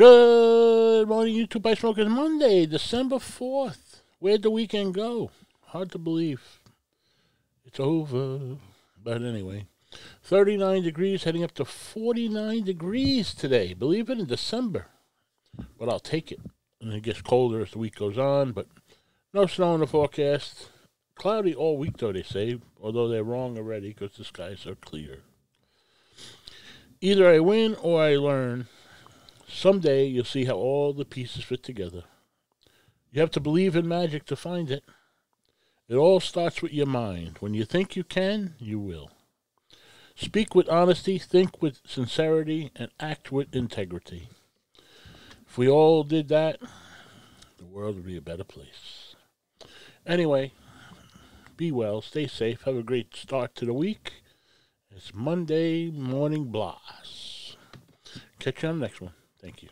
Good morning, YouTube by Smokers. Monday, December 4th. Where'd the weekend go? Hard to believe. It's over. But anyway, 39 degrees, heading up to 49 degrees today. Believe it, in December. But I'll take it. And it gets colder as the week goes on, but no snow in the forecast. Cloudy all week, though, they say, although they're wrong already because the skies are clear. Either I win or I learn. Someday you'll see how all the pieces fit together. You have to believe in magic to find it. It all starts with your mind. When you think you can, you will. Speak with honesty, think with sincerity, and act with integrity. If we all did that, the world would be a better place. Anyway, be well, stay safe, have a great start to the week. It's Monday Morning Blast. Catch you on the next one. Thank you.